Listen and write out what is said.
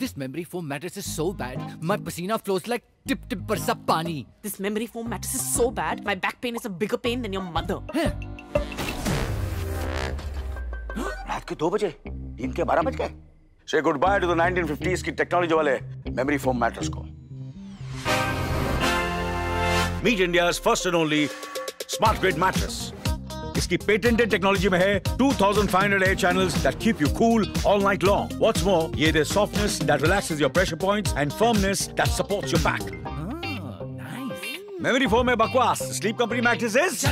This memory foam mattress is so bad, my pasina flows like tip tip barsa pani. This memory foam mattress is so bad, my back pain is a bigger pain than your mother. रात के दो बजे दिन के बारह बज गए से good by two the 1950s की टेक्नोलॉजी वाले मेमोरी फोम मैट्रेस को meet India's first and only smart grade mattress इसकी पेटेंटेड टेक्नोलॉजी में है 2500 air channel that keep you cool all night long what's more ये दे softness that relaxes your pressure points and firmness that supports your back Oh, nice. Memory foam है बकवास. Sleep company mattress is